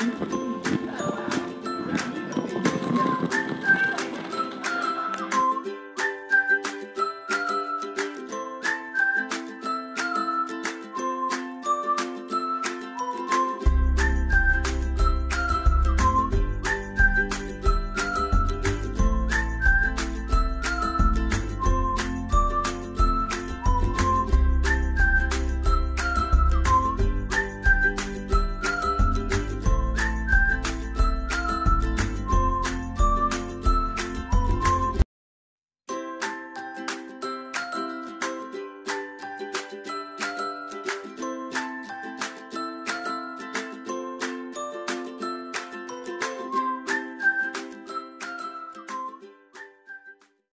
Okay.